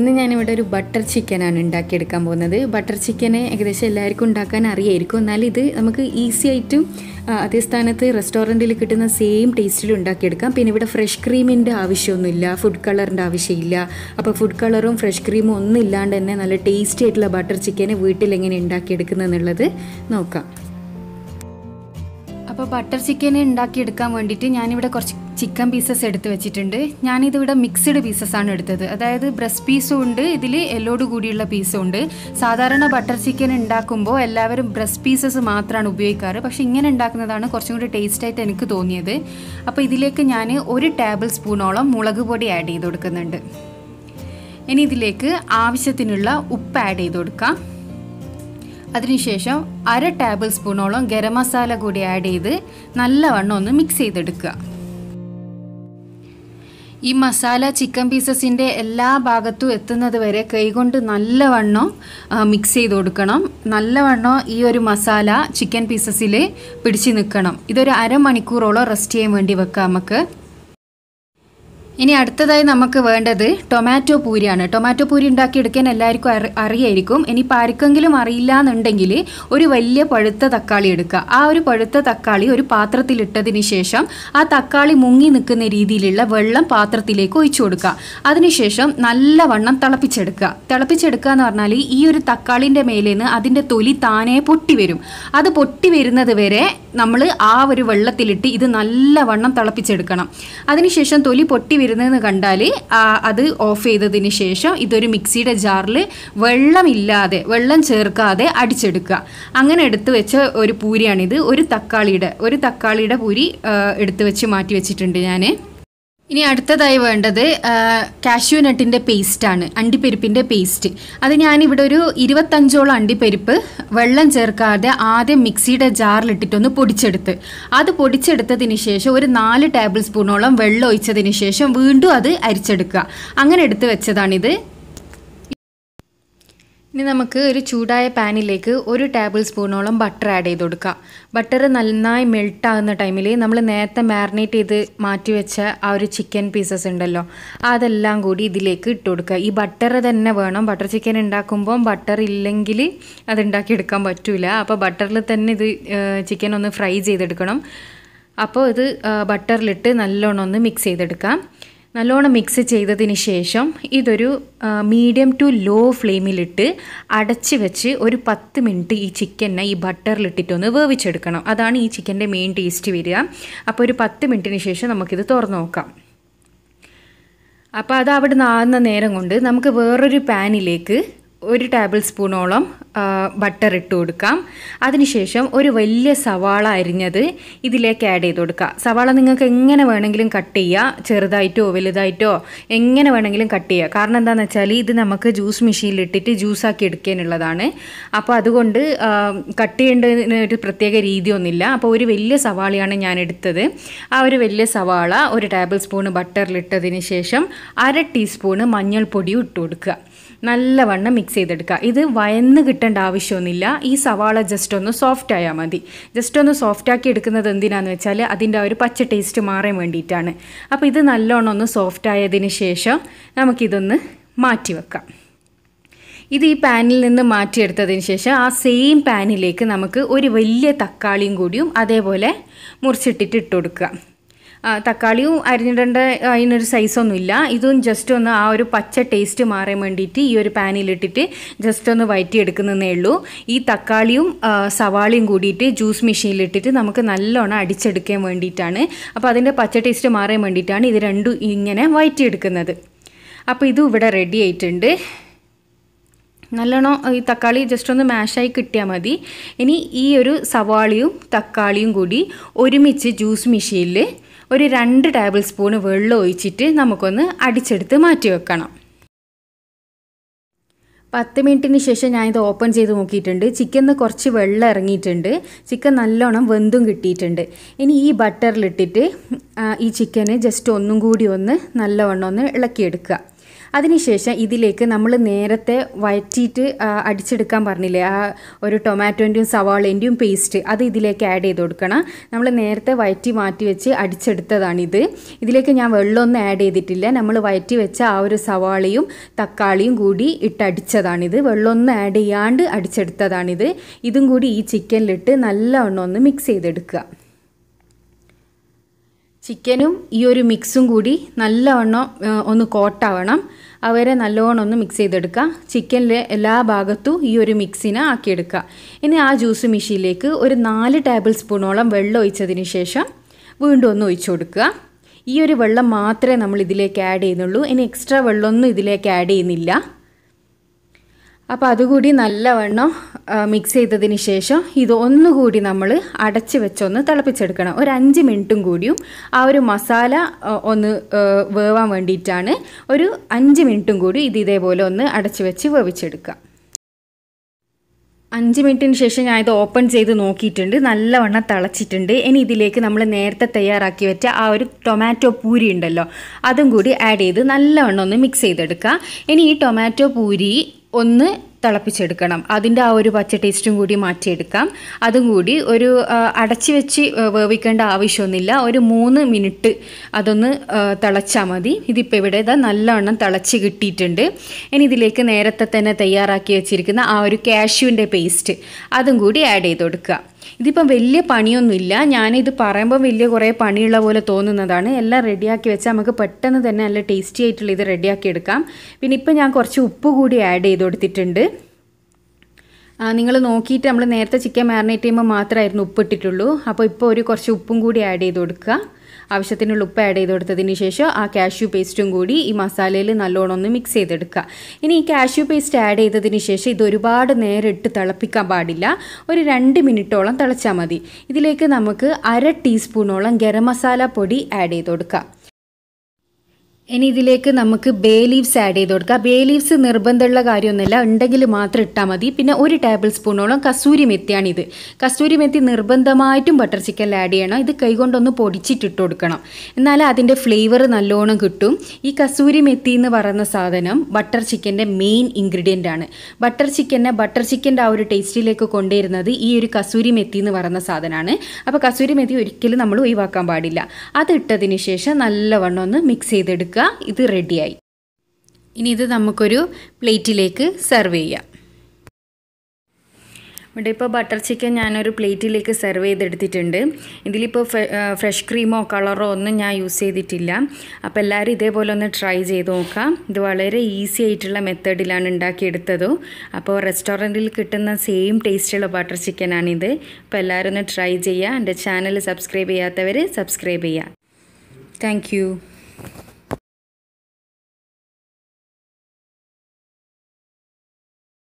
ഇന്ന് ഞാനിവിടെ ഒരു ബട്ടർ ചിക്കനാണ് ഉണ്ടാക്കിയെടുക്കാൻ പോകുന്നത്. ബട്ടർ ചിക്കന് ഏകദേശം എല്ലാവർക്കും ഉണ്ടാക്കാൻ അറിയായിരിക്കും. എന്നാൽ ഇത് നമുക്ക് ഈസി ആയിട്ടും അതേ സ്ഥാനത്ത് റെസ്റ്റോറന്റിൽ കിട്ടുന്ന സെയിം ടേസ്റ്റിൽ ഉണ്ടാക്കിയെടുക്കാം. പിന്നെ ഇവിടെ ഫ്രഷ് ക്രീമിന്റെ ആവശ്യമൊന്നുമില്ല ഫുഡ് കളറിന്റെ ആവശ്യമില്ല. അപ്പോൾ ഫുഡ് കളറും ഫ്രഷ് ക്രീമും ഒന്നും ഇല്ലാണ്ട് തന്നെ നല്ല ടേസ്റ്റി ആയിട്ടുള്ള ബട്ടർ ചിക്കന് വീട്ടിൽ എങ്ങനെ ഉണ്ടാക്കിയെടുക്കുന്നത് എന്നുള്ളത് നോക്കാം. അപ്പോൾ ബട്ടർ ചിക്കൻ ഉണ്ടാക്കിയെടുക്കാൻ വേണ്ടിയിട്ട് ഞാനിവിടെ കുറച്ച് ചിക്കൻ പീസസ് എടുത്ത് വെച്ചിട്ടുണ്ട്. ഞാനിതിവിടെ മിക്സ്ഡ് പീസസ് ആണ് എടുത്തത്. അതായത് ബ്രസ്റ്റ് പീസും ഉണ്ട് ഇതിൽ എല്ലോട് കൂടിയുള്ള പീസും ഉണ്ട്. സാധാരണ ബട്ടർ ചിക്കൻ ഉണ്ടാക്കുമ്പോൾ എല്ലാവരും ബ്രസ്റ്റ് പീസസ് മാത്രമാണ് ഉപയോഗിക്കാറ്. പക്ഷേ ഇങ്ങനെ ഉണ്ടാക്കുന്നതാണ് കുറച്ചും കൂടി ടേസ്റ്റ് ആയിട്ട് എനിക്ക് തോന്നിയത്. അപ്പോൾ ഇതിലേക്ക് ഞാൻ ഒരു ടേബിൾ സ്പൂണോളം മുളക് പൊടി ആഡ് ചെയ്ത് കൊടുക്കുന്നുണ്ട്. ഇനി ഇതിലേക്ക് ആവശ്യത്തിനുള്ള ഉപ്പ് ആഡ് ചെയ്ത് കൊടുക്കാം. അതിനുശേഷം അര ടേബിൾ സ്പൂണോളം ഗരം മസാല കൂടി ആഡ് ചെയ്ത് നല്ലവണ്ണം ഒന്ന് മിക്സ് ചെയ്തെടുക്കുക. ഈ മസാല ചിക്കൻ പീസസിന്റെ എല്ലാ ഭാഗത്തും എത്തുന്നത് വരെ കൈകൊണ്ട് നല്ലവണ്ണം മിക്സ് ചെയ്ത് കൊടുക്കണം. നല്ലവണ്ണം ഈ ഒരു മസാല ചിക്കൻ പീസസിൽ പിടിച്ച് നിൽക്കണം. ഇതൊരു അരമണിക്കൂറോളം റെസ്റ്റ് ചെയ്യാൻ വേണ്ടി വെക്കാം നമുക്ക്. ഇനി അടുത്തതായി നമുക്ക് വേണ്ടത് ടൊമാറ്റോ പൂരിയാണ്. ടൊമാറ്റോ പൂരി ഉണ്ടാക്കിയെടുക്കാൻ എല്ലാവർക്കും അറി അറിയായിരിക്കും. ഇനിയിപ്പോൾ ആർക്കെങ്കിലും അറിയില്ല എന്നുണ്ടെങ്കിൽ ഒരു വലിയ പഴുത്ത തക്കാളി എടുക്കുക. ആ ഒരു പഴുത്ത തക്കാളി ഒരു പാത്രത്തിലിട്ടതിന് ശേഷം ആ തക്കാളി മുങ്ങി നിൽക്കുന്ന രീതിയിലുള്ള വെള്ളം പാത്രത്തിലേക്ക് ഒഴിച്ചു കൊടുക്കുക. അതിനുശേഷം നല്ല വണ്ണം തിളപ്പിച്ചെടുക്കുക. തിളപ്പിച്ചെടുക്കുക എന്ന് പറഞ്ഞാൽ ഈ ഒരു തക്കാളിന്റെ മേലെ നിന്ന് അതിന്റെ തൊലി താനെ പൊട്ടി വരും. അത് പൊട്ടി വരുന്നത് വരെ നമ്മൾ ആ ഒരു വെള്ളത്തിലിട്ട് ഇത് നല്ല വണ്ണം തിളപ്പിച്ചെടുക്കണം അതിനുശേഷം തൊലി പൊട്ടി വരുന്നതെന്ന് കണ്ടാൽ അത് ഓഫ് ചെയ്തതിന് ശേഷം ഇതൊരു മിക്സിയുടെ ജാറിൽ വെള്ളമില്ലാതെ വെള്ളം ചേർക്കാതെ അടിച്ചെടുക്കുക. അങ്ങനെ എടുത്തു വെച്ച ഒരു പൂരിയാണിത്. ഒരു തക്കാളിയുടെ ഒരു തക്കാളിയുടെ പൂരി എടുത്തു വെച്ച് മാറ്റി വെച്ചിട്ടുണ്ട് ഞാൻ ഇനി അടുത്തതായി വേണ്ടത് കാഷ്യൂ നട്ടിന്റെ പേസ്റ്റാണ് അണ്ടിപ്പരിപ്പിന്റെ പേസ്റ്റ് അത് ഞാനിവിടെ ഒരു ഇരുപത്തഞ്ചോളം അണ്ടിപ്പരിപ്പ് വെള്ളം ചേർക്കാതെ ആദ്യം മിക്സിയുടെ ജാറിലിട്ടിട്ടൊന്ന് പൊടിച്ചെടുത്ത്. അത് പൊടിച്ചെടുത്തതിന് ശേഷം ഒരു നാല് ടേബിൾ സ്പൂണോളം വെള്ളം ഒഴിച്ചതിന് ശേഷം വീണ്ടും അത് അരിച്ചെടുക്കുക. അങ്ങനെ എടുത്ത് വെച്ചതാണിത്. ഇനി നമുക്ക് ഒരു ചൂടായ പാനിലേക്ക് ഒരു ടേബിൾ സ്പൂണോളം ബട്ടർ ആഡ് ചെയ്ത് കൊടുക്കുക ബട്ടർ നന്നായി മെൽട്ട് ആകുന്ന ടൈമിൽ നമ്മൾ നേരത്തെ മാരിനേറ്റ് ചെയ്ത് മാറ്റി വെച്ച ആ ഒരു ചിക്കൻ പീസസ് ഉണ്ടല്ലോ അതെല്ലാം കൂടി ഇതിലേക്ക് ഇട്ട് കൊടുക്കുക. ഈ ബട്ടർ തന്നെ വേണം. ബട്ടർ ചിക്കൻ ഉണ്ടാക്കുമ്പോൾ ബട്ടർ ഇല്ലെങ്കിൽ അത് ഉണ്ടാക്കിയെടുക്കാൻ പറ്റില്ല അപ്പോൾ ബട്ടറിൽ തന്നെ ഇത് ചിക്കൻ ഒന്ന് ഫ്രൈ ചെയ്തെടുക്കണം. അപ്പോൾ ഇത് ബട്ടറിലിട്ട് നല്ലോണം ഒന്ന് മിക്സ് ചെയ്തെടുക്കാം. നല്ലോണം മിക്സ് ചെയ്തതിന് ശേഷം ഇതൊരു മീഡിയം ടു ലോ ഫ്ലെയിമിലിട്ട് അടച്ച് വെച്ച് ഒരു പത്ത് മിനിറ്റ് ഈ ചിക്കനെ ഈ ബട്ടറിലിട്ടിട്ടൊന്ന് വേവിച്ചെടുക്കണം. അതാണ് ഈ ചിക്കന്റെ മെയിൻ ടേസ്റ്റ് വരിക. അപ്പോൾ ഒരു പത്ത് മിനിറ്റിന് ശേഷം നമുക്കിത് തുറന്നു നോക്കാം. അപ്പോൾ അത് അവിടെ നാകുന്ന നേരം കൊണ്ട് നമുക്ക് വേറൊരു പാനിലേക്ക് ഒരു ടേബിൾ സ്പൂണോളം ബട്ടർ ഇട്ട് കൊടുക്കാം. അതിനുശേഷം ഒരു വലിയ സവാള അരിഞ്ഞത് ഇതിലേക്ക് ആഡ് ചെയ്ത് കൊടുക്കുക. സവാള നിങ്ങൾക്ക് എങ്ങനെ വേണമെങ്കിലും കട്ട് ചെയ്യുക ചെറുതായിട്ടോ വലുതായിട്ടോ എങ്ങനെ വേണമെങ്കിലും കട്ട് ചെയ്യുക കാരണം എന്താണെന്ന് വെച്ചാൽ ഇത് നമുക്ക് ജ്യൂസ് മെഷീനിലിട്ടിട്ട് ജ്യൂസാക്കി എടുക്കാനുള്ളതാണ്. അപ്പോൾ അതുകൊണ്ട് കട്ട് ചെയ്യേണ്ടതിന് ഒരു പ്രത്യേക രീതിയൊന്നുമില്ല അപ്പോൾ ഒരു വലിയ സവാളയാണ് ഞാൻ എടുത്തത്. ആ ഒരു വലിയ സവാള ഒരു ടേബിൾ സ്പൂണ് ബട്ടറിലിട്ടതിന് ശേഷം അര ടീസ്പൂണ് മഞ്ഞൾപ്പൊടിയും ഇട്ട് കൊടുക്കുക. നല്ലവണ്ണം മിക്സ് ചെയ്തെടുക്കുക. ഇത് വയന്ന് കിട്ടേണ്ട ആവശ്യമൊന്നുമില്ല. ഈ സവാള ജസ്റ്റ് ഒന്ന് സോഫ്റ്റ് ആയാൽ മതി. ജസ്റ്റ് ഒന്ന് സോഫ്റ്റ് ആക്കി എടുക്കുന്നത് എന്തിനാന്ന് വെച്ചാൽ അതിന്റെ ആ ഒരു പച്ച ടേസ്റ്റ് മാറാൻ വേണ്ടിയിട്ടാണ്. അപ്പോൾ ഇത് നല്ലോണം ഒന്ന് സോഫ്റ്റ് ആയതിന് ശേഷം നമുക്കിതൊന്ന് മാറ്റി വെക്കാം. ഇത് ഈ പാനിൽ നിന്ന് മാറ്റിയെടുത്തതിന് ശേഷം ആ സെയിം പാനിലേക്ക് നമുക്ക് ഒരു വലിയ തക്കാളിയും കൂടിയും അതേപോലെ മുറിച്ചിട്ടിട്ട് ഇട്ട് കൊടുക്കുക. തക്കാളിയും അരിഞ്ഞിടേണ്ട അതിനൊരു സൈസൊന്നുമില്ല ഇതും ജസ്റ്റ് ഒന്ന് ആ ഒരു പച്ച ടേസ്റ്റ് മാറാൻ വേണ്ടിയിട്ട് ഈ ഒരു പാനിലിട്ടിട്ട് ജസ്റ്റ് ഒന്ന് വയറ്റിയെടുക്കുന്നതേ ഉള്ളൂ. ഈ തക്കാളിയും സവാളയും കൂടിയിട്ട് ജ്യൂസ് മെഷീനിലിട്ടിട്ട് നമുക്ക് നല്ലോണം അടിച്ചെടുക്കാൻ വേണ്ടിയിട്ടാണ്. അപ്പോൾ അതിന്റെ പച്ച ടേസ്റ്റ് മാറാൻ വേണ്ടിയിട്ടാണ് ഇത് രണ്ടും ഇങ്ങനെ വയറ്റിയെടുക്കുന്നത്. അപ്പോൾ ഇതും ഇവിടെ റെഡി ആയിട്ടുണ്ട്. നല്ലോണം ഈ തക്കാളി ജസ്റ്റ് ഒന്ന് മാഷായി കിട്ടിയാൽ മതി. ഇനി ഈ ഒരു സവാളയും തക്കാളിയും കൂടി ഒരുമിച്ച് ജ്യൂസ് മെഷീനിൽ ഒരു രണ്ട് ടേബിൾ സ്പൂൺ വെള്ളം ഒഴിച്ചിട്ട് നമുക്കൊന്ന് അടിച്ചെടുത്ത് മാറ്റി വെക്കണം. പത്ത് മിനിറ്റിന് ശേഷം ഞാനിത് ഓപ്പൺ ചെയ്ത് നോക്കിയിട്ടുണ്ട്. ചിക്കനിൽ കുറച്ച് വെള്ളം ഇറങ്ങിയിട്ടുണ്ട്. ചിക്കൻ നല്ലോണം വെന്തും കിട്ടിയിട്ടുണ്ട്. ഇനി ഈ ബട്ടറിലിട്ടിട്ട് ഈ ചിക്കന് ജസ്റ്റ് ഒന്നും കൂടി ഒന്ന് നല്ലവണ്ണം ഒന്ന് ഇളക്കിയെടുക്കുക. അതിനുശേഷം ഇതിലേക്ക് നമ്മൾ നേരത്തെ വഴറ്റിയിട്ട് അടിച്ചെടുക്കാൻ പറഞ്ഞില്ലേ ആ ഒരു ടൊമാറ്റോന്റെയും സവാളേന്റെയും പേസ്റ്റ് അത് ഇതിലേക്ക് ആഡ് ചെയ്ത് കൊടുക്കണം. നമ്മൾ നേരത്തെ വഴറ്റി മാറ്റി വെച്ച് അടിച്ചെടുത്തതാണിത്. ഇതിലേക്ക് ഞാൻ വെള്ളമൊന്നും ആഡ് ചെയ്തിട്ടില്ല. നമ്മൾ വഴറ്റി വെച്ച ആ ഒരു സവാളയും തക്കാളിയും കൂടി ഇട്ടടിച്ചതാണിത് വെള്ളമൊന്നും ആഡ് ചെയ്യാണ്ട് അടിച്ചെടുത്തതാണിത്. ഇതും കൂടി ഈ ചിക്കനിലിട്ട് നല്ലവണ്ണം ഒന്ന് മിക്സ് ചെയ്തെടുക്കുക. ചിക്കനും ഈ ഒരു മിക്സും കൂടി നല്ലവണ്ണം ഒന്ന് കോട്ടാവണം. അവരെ നല്ലവണ്ണം ഒന്ന് മിക്സ് ചെയ്തെടുക്കുക. ചിക്കനിലെ എല്ലാ ഭാഗത്തും ഈ ഒരു മിക്സിനെ ആക്കിയെടുക്കുക. ഇനി ആ ജ്യൂസ് മെഷീനിലേക്ക് ഒരു നാല് ടേബിൾ സ്പൂണോളം വെള്ളം ഒഴിച്ചതിന് ശേഷം വീണ്ടും ഒന്ന് ഒഴിച്ചു കൊടുക്കുക. ഈ ഒരു വെള്ളം മാത്രമേ നമ്മൾ ഇതിലേക്ക് ആഡ് ചെയ്യുന്നുള്ളൂ. ഇനി എക്സ്ട്രാ വെള്ളമൊന്നും ഇതിലേക്ക് ആഡ് ചെയ്യുന്നില്ല. അപ്പോൾ അതുകൂടി നല്ലവണ്ണം മിക്സ് ചെയ്തതിന് ശേഷം ഇത് ഒന്നുകൂടി നമ്മൾ അടച്ച് വെച്ചൊന്ന് തിളപ്പിച്ചെടുക്കണം. ഒരു അഞ്ച് മിനിറ്റും കൂടിയും ആ ഒരു മസാല ഒന്ന് വേവാൻ വേണ്ടിയിട്ടാണ് ഒരു അഞ്ച് മിനിറ്റും കൂടി ഇത് ഇതേപോലെ ഒന്ന് അടച്ച് വെച്ച് വേവിച്ചെടുക്കുക. അഞ്ച് മിനിറ്റിന് ശേഷം ഞാൻ ഇത് ഓപ്പൺ ചെയ്ത് നോക്കിയിട്ടുണ്ട്. നല്ലവണ്ണം തിളച്ചിട്ടുണ്ട്. ഇനി ഇതിലേക്ക് നമ്മൾ നേരത്തെ തയ്യാറാക്കി വെച്ച ആ ഒരു ടൊമാറ്റോ പൂരി ഉണ്ടല്ലോ അതും കൂടി ആഡ് ചെയ്ത് നല്ലവണ്ണം ഒന്ന് മിക്സ് ചെയ്തെടുക്കുക. ഇനി ഈ ടൊമാറ്റോ പൂരി ഒന്ന് തിളപ്പിച്ചെടുക്കണം. അതിന്റെ ആ ഒരു പച്ച ടേസ്റ്റും കൂടി മാറ്റിയെടുക്കാം. അതും കൂടി ഒരു അടച്ചു വെച്ച് വേവിക്കേണ്ട ആവശ്യമൊന്നുമില്ല. ഒരു മൂന്ന് മിനിറ്റ് അതൊന്ന് തിളച്ചാൽ മതി. ഇതിപ്പോൾ ഇവിടെ ഇതാ നല്ലവണ്ണം തിളച്ച് കിട്ടിയിട്ടുണ്ട്. ഇനി ഇതിലേക്ക് നേരത്തെ തന്നെ തയ്യാറാക്കി വെച്ചിരിക്കുന്ന ആ ഒരു കാഷ്യൂവിന്റെ പേസ്റ്റ് അതും കൂടി ആഡ് ചെയ്ത് കൊടുക്കുക. ഇതിപ്പം വലിയ പണിയൊന്നുമില്ല. ഞാനിത് പറയുമ്പോൾ വലിയ കുറേ പണിയുള്ള പോലെ തോന്നുന്നതാണ്. എല്ലാം റെഡിയാക്കി വെച്ചാൽ നമുക്ക് പെട്ടെന്ന് തന്നെ നല്ല ടേസ്റ്റി ആയിട്ടുള്ള ഇത് റെഡിയാക്കി എടുക്കാം. പിന്നെ ഇപ്പം ഞാൻ കുറച്ച് ഉപ്പ് കൂടി ആഡ് ചെയ്ത് കൊടുത്തിട്ടുണ്ട്. നിങ്ങൾ നോക്കിയിട്ട് നമ്മൾ നേരത്തെ ചിക്കൻ മാറിനേറ്റ് ചെയ്യുമ്പോൾ മാത്രമായിരുന്നു ഉപ്പ് ഇട്ടിട്ടുള്ളൂ. അപ്പോൾ ഇപ്പോൾ ഒരു കുറച്ച് ഉപ്പും കൂടി ആഡ് ചെയ്ത് കൊടുക്കുക. ആവശ്യത്തിനുള്ള ഉപ്പ് ആഡ് ചെയ്ത് കൊടുത്തതിന് ശേഷം ആ കാഷ്യൂ പേസ്റ്റും കൂടി ഈ മസാലയിൽ നല്ലോണം ഒന്ന് മിക്സ് ചെയ്തെടുക്കുക. ഇനി ഈ കാഷ്യൂ പേസ്റ്റ് ആഡ് ചെയ്തതിന് ശേഷം ഇത് ഒരുപാട് നേരം ഇട്ട് തിളപ്പിക്കാൻ പാടില്ല. ഒരു രണ്ട് മിനിറ്റോളം തിളച്ചാൽ മതി. ഇതിലേക്ക് നമുക്ക് അര ടീസ്പൂണോളം ഗരം മസാല പൊടി ആഡ് ചെയ്ത് കൊടുക്കാം. ഇനി ഇതിലേക്ക് നമുക്ക് ബേ ലീവ്സ് ആഡ് ചെയ്ത് കൊടുക്കാം. ബേ ലീവ്സ് നിർബന്ധമുള്ള കാര്യമൊന്നുമില്ല. ഉണ്ടെങ്കിൽ മാത്രം ഇട്ടാൽ മതി. പിന്നെ ഒരു ടേബിൾ സ്പൂണോളം കസൂരി ഇത് കസൂരി മെത്തി നിർബന്ധമായിട്ടും ബട്ടർ ചിക്കൻ ആഡ് ചെയ്യണം. ഇത് കൈകൊണ്ടൊന്ന് പൊടിച്ചിട്ടിട്ട് കൊടുക്കണം. എന്നാലേ അതിന്റെ ഫ്ലേവർ നല്ലോണം കിട്ടും. ഈ കസൂരി മെത്തി എന്ന് പറയുന്ന സാധനം ബട്ടർ ചിക്കന്റെ മെയിൻ ഇൻഗ്രീഡിയന്റ് ആണ്. ബട്ടർ ചിക്കനെ ബട്ടർ ചിക്കന്റെ ആ ഒരു ടേസ്റ്റിലേക്ക് കൊണ്ടുവരുന്നത് ഈ ഒരു കസൂരി മെത്തി എന്ന് പറയുന്ന സാധനമാണ്. അപ്പോൾ കസൂരി മെത്തി ഒരിക്കലും നമ്മൾ ഒഴിവാക്കാൻ പാടില്ല. അത് ഇട്ടതിന് ശേഷം നല്ലവണ്ണം ഒന്ന് മിക്സ് ചെയ്തെടുക്കുക. ഇത് റെഡിയായി. ഇനി ഇത് നമുക്കൊരു പ്ലേറ്റിലേക്ക് സെർവ് ചെയ്യാം. ഇവിടെ ഇപ്പോൾ ബട്ടർ ചിക്കൻ ഞാനൊരു പ്ലേറ്റിലേക്ക് സെർവ് ചെയ്തെടുത്തിട്ടുണ്ട്. ഇതിലിപ്പോൾ ഫ്രഷ് ക്രീമോ കളറോ ഒന്നും ഞാൻ യൂസ് ചെയ്തിട്ടില്ല. അപ്പോൾ എല്ലാവരും ഇതേപോലെ ഒന്ന് ട്രൈ ചെയ്ത് നോക്കാം. ഇത് വളരെ ഈസി ആയിട്ടുള്ള മെത്തേഡിലാണ് ഉണ്ടാക്കിയെടുത്തതും. അപ്പോൾ റെസ്റ്റോറന്റിൽ കിട്ടുന്ന സെയിം ടേസ്റ്റുള്ള ബട്ടർ ചിക്കനാണിത്. അപ്പോൾ എല്ലാവരും ഒന്ന് ട്രൈ ചെയ്യുക എന്റെ ചാനൽ സബ്സ്ക്രൈബ് ചെയ്യാത്തവർ സബ്സ്ക്രൈബ് ചെയ്യുക താങ്ക്